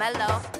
mellow.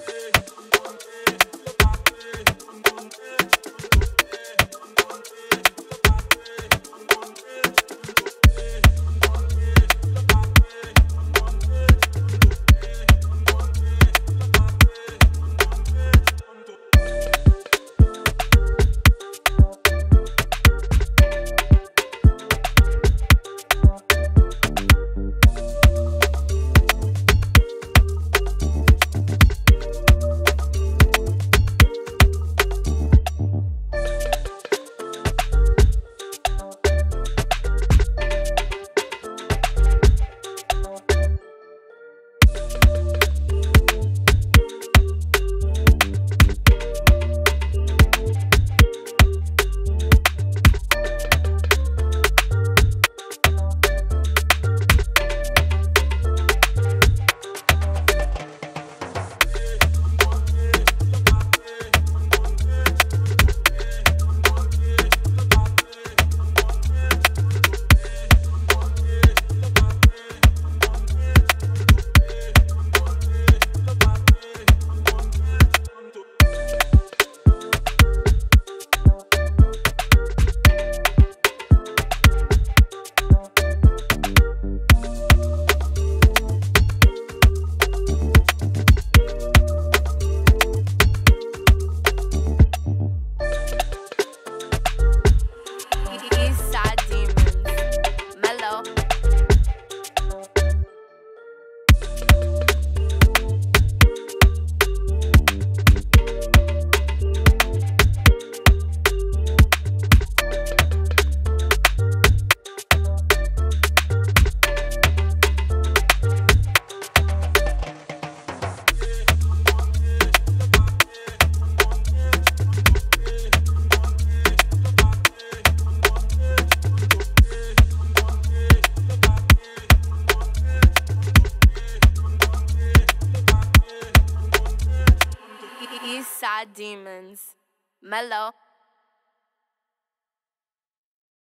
East Side Demons. Mellow.